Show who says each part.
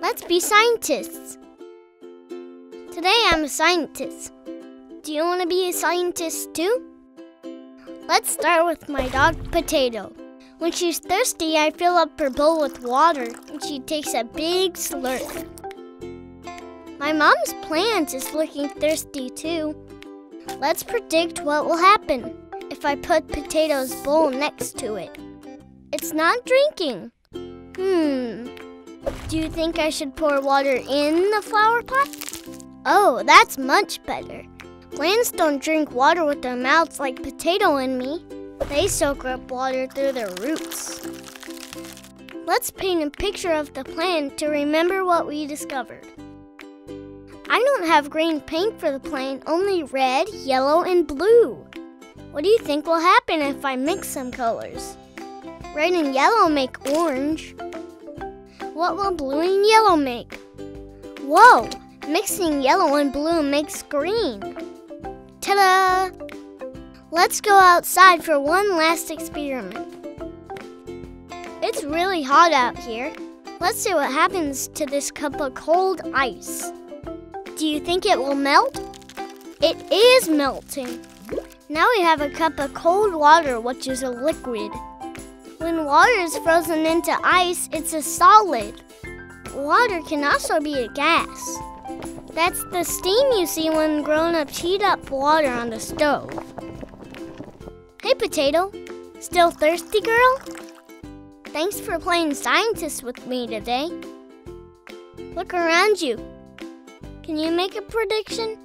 Speaker 1: Let's be scientists. Today I'm a scientist. Do you want to be a scientist too? Let's start with my dog Potato. When she's thirsty, I fill up her bowl with water and she takes a big slurp. My mom's plant is looking thirsty too. Let's predict what will happen if I put Potato's bowl next to it. It's not drinking. Hmm. Do you think I should pour water in the flower pot? Oh, that's much better. Plants don't drink water with their mouths like Potato and me. They soak up water through their roots. Let's paint a picture of the plant to remember what we discovered. I don't have green paint for the plant, only red, yellow, and blue. What do you think will happen if I mix some colors? Red and yellow make orange. What will blue and yellow make? Whoa! Mixing yellow and blue makes green. Ta-da! Let's go outside for one last experiment. It's really hot out here. Let's see what happens to this cup of cold ice. Do you think it will melt? It is melting. Now we have a cup of cold water, which is a liquid. When water is frozen into ice, it's a solid. Water can also be a gas. That's the steam you see when grown-ups heat up water on the stove. Hey, Potato. Still thirsty, girl? Thanks for playing scientist with me today. Look around you. Can you make a prediction?